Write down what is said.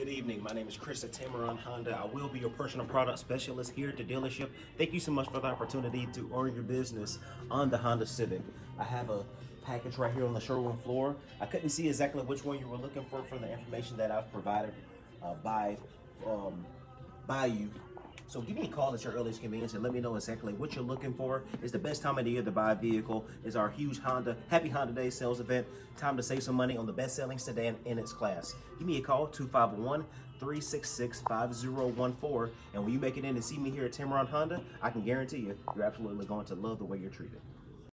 Good evening. My name is Chris at Tameron Honda. I will be your personal product specialist here at the dealership. Thank you so much for the opportunity to earn your business on the Honda Civic. I have a package right here on the showroom floor. I couldn't see exactly which one you were looking for from the information that I've provided uh, by um, by you so give me a call at your earliest convenience and let me know exactly what you're looking for. It's the best time of the year to buy a vehicle. It's our huge Honda Happy Honda Days sales event. Time to save some money on the best-selling sedan in its class. Give me a call, 251-366-5014. And when you make it in and see me here at Tameron Honda, I can guarantee you, you're absolutely going to love the way you're treated.